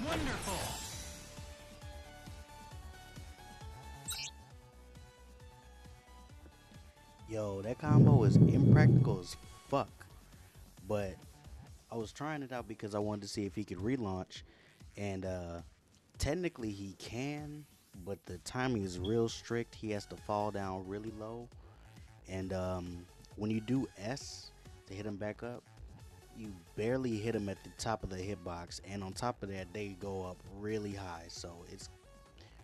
Wonderful. Yo, that combo is impractical as fuck. But I was trying it out because I wanted to see if he could relaunch. And uh, technically he can, but the timing is real strict. He has to fall down really low. And um, when you do S to hit him back up, you barely hit him at the top of the hitbox. And on top of that, they go up really high. So it's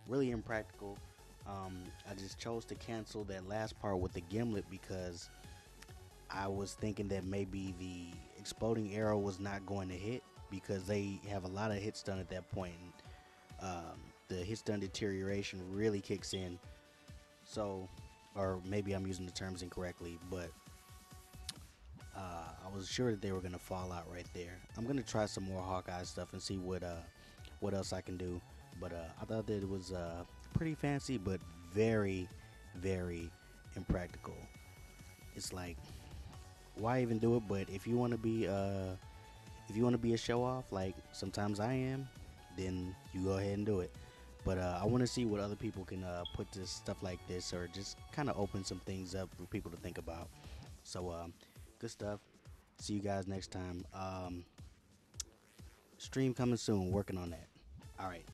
really impractical. Um, I just chose to cancel that last part with the gimlet because I was thinking that maybe the exploding arrow was not going to hit because they have a lot of hit stun at that point. And, um, the hit stun deterioration really kicks in. So, or maybe I'm using the terms incorrectly, but uh, I was sure that they were gonna fall out right there. I'm gonna try some more Hawkeye stuff and see what uh, what else I can do. But uh, I thought that it was uh, pretty fancy, but very, very impractical. It's like, why even do it? But if you want to be, uh, if you want to be a show off, like sometimes I am, then you go ahead and do it. But uh, I want to see what other people can uh, put this stuff like this, or just kind of open some things up for people to think about. So, um, good stuff. See you guys next time. Um, stream coming soon. Working on that. All right.